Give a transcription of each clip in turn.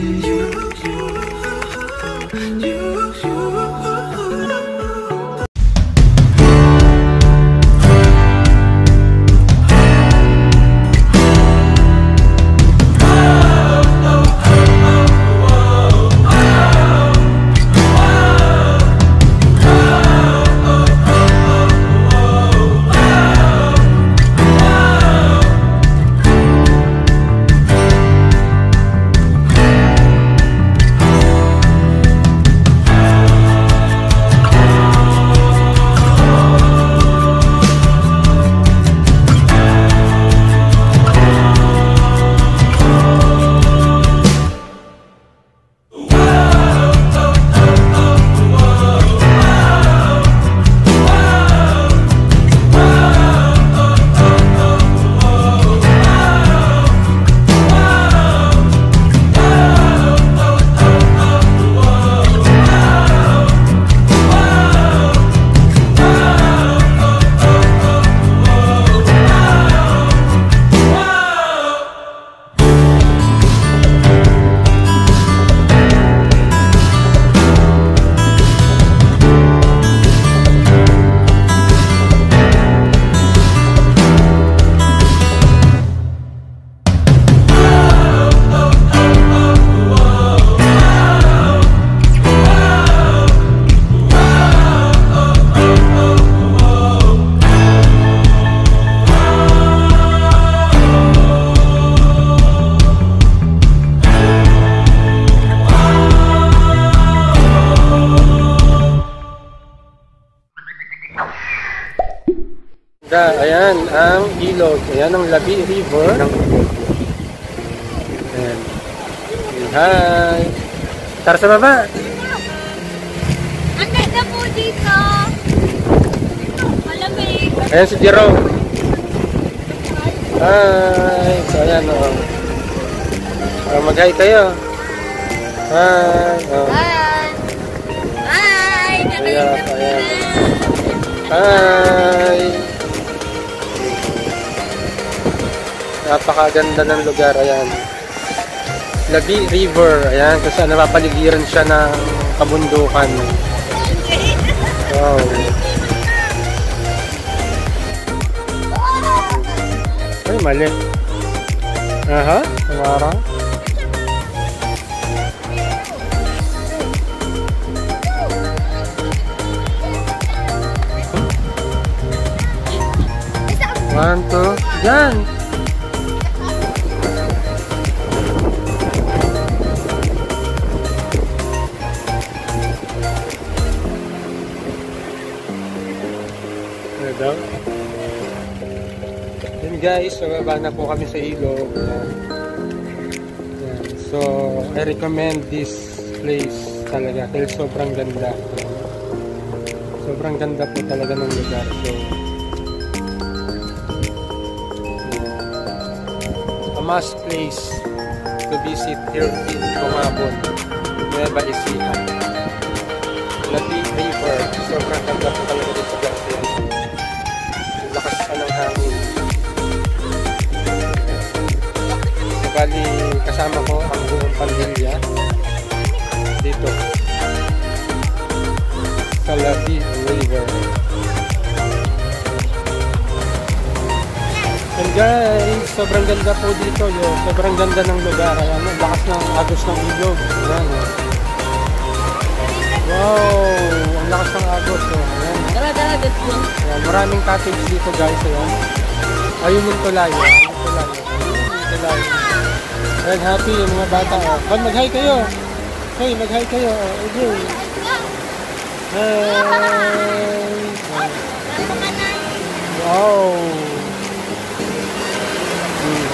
you, you. Ang ilog. Ayan ang Labi River ng ilog. Ayan. Hi! Tara sa baba! Ang ganda po dito. Malamig. Ayan si Jerome. Hi! So ayan o. Oh. Oh, mag-hi kayo. Hi! Oh. Hi. Hi. Ayan, ayan. na. Hi! Napakaganda ng lugar. Ayan. Labi River. Ayan. Kung saan napapaligiran siya ng kabundukan. Wow. Ay, mali. Aha. Tumarang. One, two. Yan. Daw? Yun guys, bababa na po kami sa ilog. So, I recommend this place talaga dahil sobrang ganda. Sobrang ganda po talaga ng lugar. So, a must place to visit here in Tumabon, Nueva Ecija. Labi River, sobrang ganda po talaga dito guys. Yan. Kasama ko ang buong pamilya dito sa Labi River. And guys, sobrang ganda po dito. Yo. Sobrang ganda ng lugar. Ayan, ang lakas ng agos ng ilog. Ayan. Wow! Ang lakas ng agos. Oh. Ayan. Ayan, maraming cottage dito guys. Ayan. Ayun yung tulay. oh. Ayun yung tulay. oh. Ayun yung. Ayan, happy yung mga bata. Oh. Kon, mag-hi kayo. Hoy, mag-hi kayo. Oh, okay. Hi! Wow! Mm.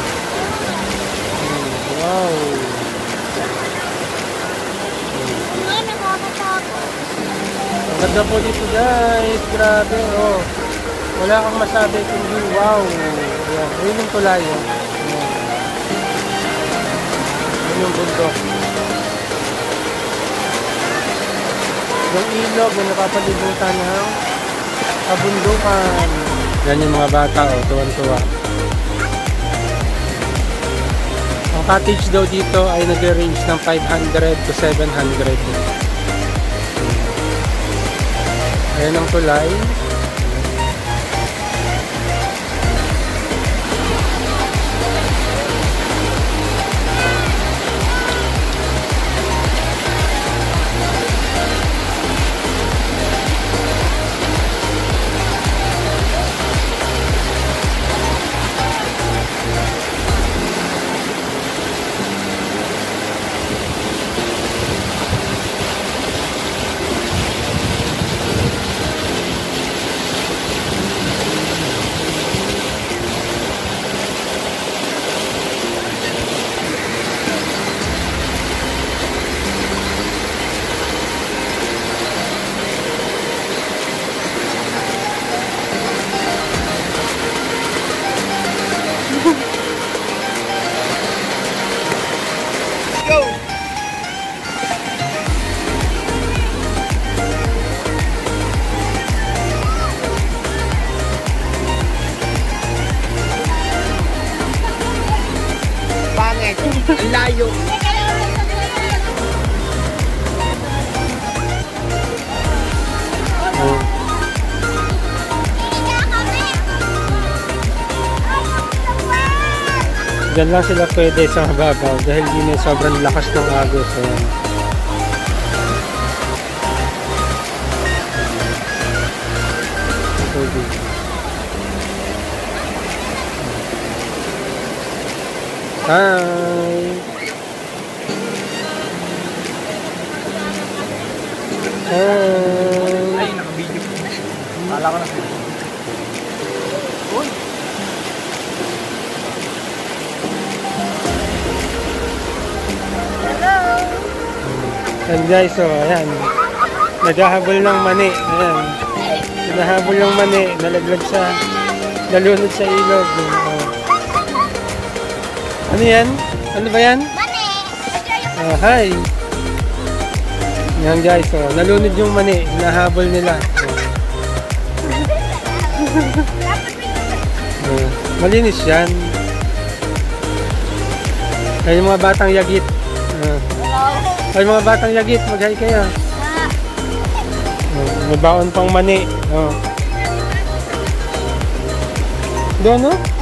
Mm, Wow! Ang ganda po dito guys. Grabe. Oh. Wala kang masabi kundi wow. Ayan. Ayun yung tulay. Oh. Yung bundok. Yung ilog na napapalibutan ng kabundukan. Yan yung mga bata. Oh. Tuwan-tuwa. Ang cottage daw dito ay nag-range ng 500 to 700. Ayan ang tulay. Diyan lang sila pwede sa mababaw dahil di na sobrang lakas ng agos. Ayan. Tubig. Hi! Hi! Ay, naka-video. Kala ko na sila. And guys, so ayan. Naghahabol ng mani. Ayan. Nahabol yung mani. Nalaglag sa, nalunod sa ilog. Oh. Ano yan? Ano ba yan? Ah, hi! Yan guys, so nalunod yung mani. Nahabol nila. Oh. Oh, malinis yan. Ay, yung mga batang yagit. Ah. Ay, mga batang yagit, mag-hi kayo. Oh, may baon pang mani. Oh. Doon, no?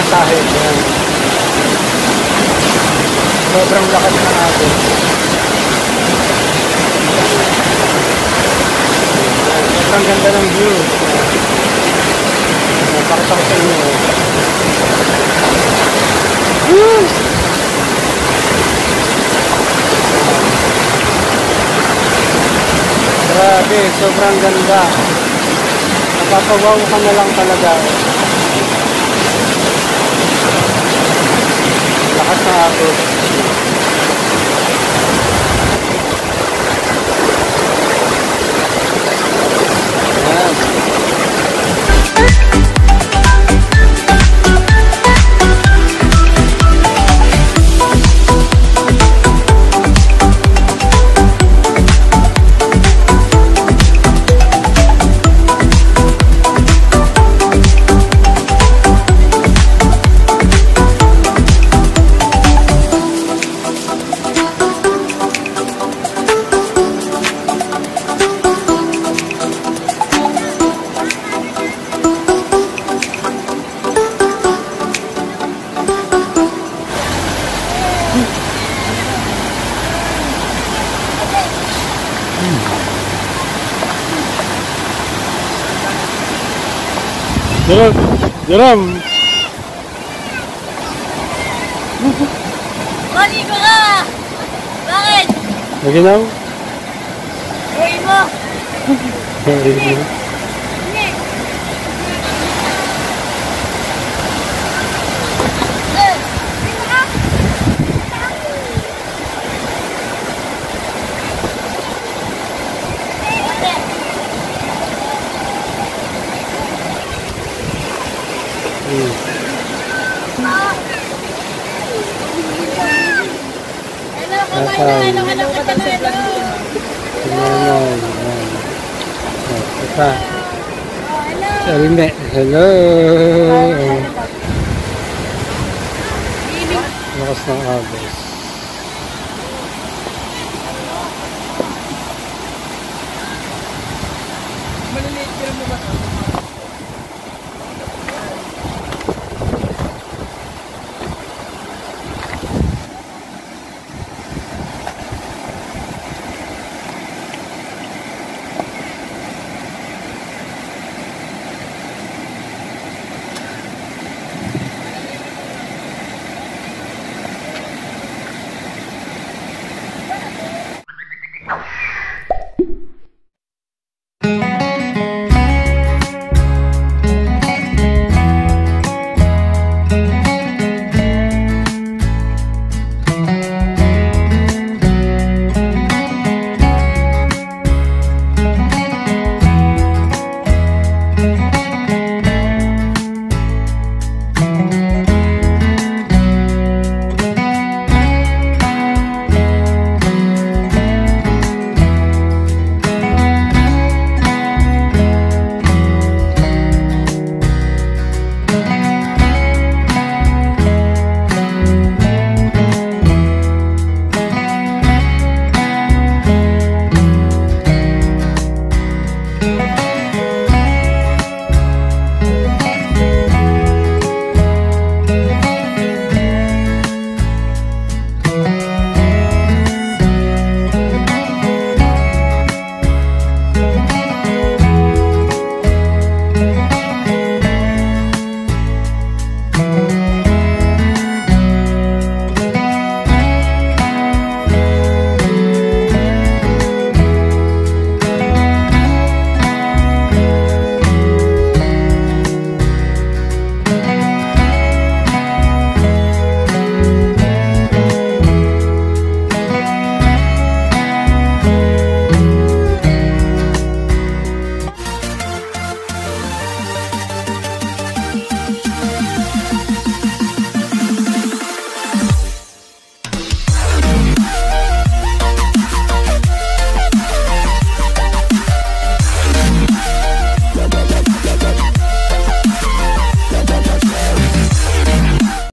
Kang minamasahe. Ayan. Sobrang lakas ng agos. Sobrang ganda ng view. Pakita ko sa inyo. Grabe, sobrang ganda. Napapawaw ka na lang talaga. Lakas ng agos. Ayan. Jerome, Jerome, Maligo ka! Bakit? maginaw? Uy mo! Hindi! Eh, dito ka! Hello, kabayan! Hello, hello, hello, hello! Ayan, ayan. Hello! Salme, hello. Lakas ng agos.